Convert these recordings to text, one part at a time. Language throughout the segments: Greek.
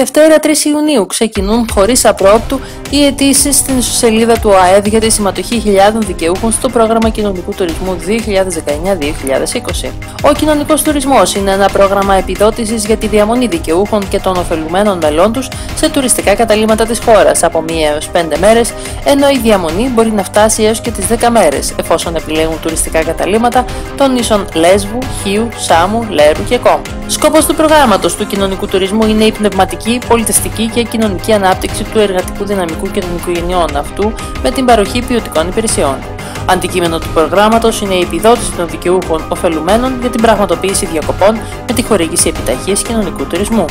Δευτέρα 3 Ιουνίου ξεκινούν χωρίς απρόπτου οι αιτήσεις στην ιστοσελίδα του ΑΕΔ για τη συμμετοχή χιλιάδων δικαιούχων στο πρόγραμμα κοινωνικού τουρισμού 2019-2020. Ο κοινωνικός τουρισμός είναι ένα πρόγραμμα επιδότησης για τη διαμονή δικαιούχων και των ωφελουμένων μελών τους σε τουριστικά καταλήμματα της χώρας από 1 έως 5 μέρες, ενώ η διαμονή μπορεί να φτάσει έως και τις 10 μέρες, εφόσον επιλέγουν τουριστικά καταλήμματα των νήσων Λέσβου, Χίου, Σάμου, Λέρου και Κόμ. Σκόπος του προγράμματος του κοινωνικού τουρισμού είναι η πνευματική, πολιτιστική και κοινωνική ανάπτυξη του εργατικού δυναμικού και των οικογενειών αυτού με την παροχή ποιοτικών υπηρεσιών. Αντικείμενο του προγράμματος είναι η επιδότηση των δικαιούχων ωφελουμένων για την πραγματοποίηση διακοπών με τη χορήγηση επιταχεία κοινωνικού τουρισμού.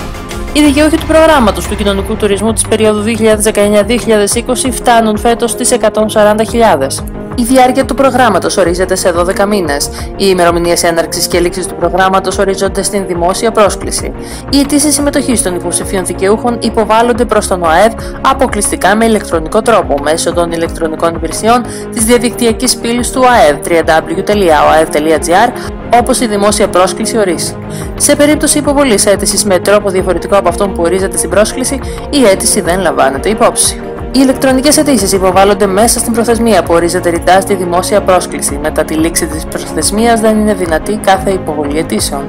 Οι δικαιούχοι του προγράμματος του κοινωνικού τουρισμού της περίοδου 2019-2020 φτάνουν φέτος στις 140.000. Η διάρκεια του προγράμματος ορίζεται σε 12 μήνες. Οι ημερομηνίες έναρξης και λήξης του προγράμματος ορίζονται στην δημόσια πρόσκληση. Οι αιτήσει συμμετοχή των υποψηφίων δικαιούχων υποβάλλονται προς τον ΟΑΕΔ αποκλειστικά με ηλεκτρονικό τρόπο μέσω των ηλεκτρονικών υπηρεσιών της διαδικτυακής πύλης του ΟΑΕΔ www.oaev.gr όπως η δημόσια πρόσκληση ορίσει. Σε περίπτωση υποβολής αίτησης με τρόπο διαφορετικό από αυτόν που ορίζεται στην πρόσκληση, η αίτηση δεν λαμβάνεται υπόψη. Οι ηλεκτρονικές αιτήσεις υποβάλλονται μέσα στην προθεσμία που ορίζεται ρητά στη δημόσια πρόσκληση. Μετά τη λήξη της προθεσμίας δεν είναι δυνατή κάθε υποβολή αιτήσεων.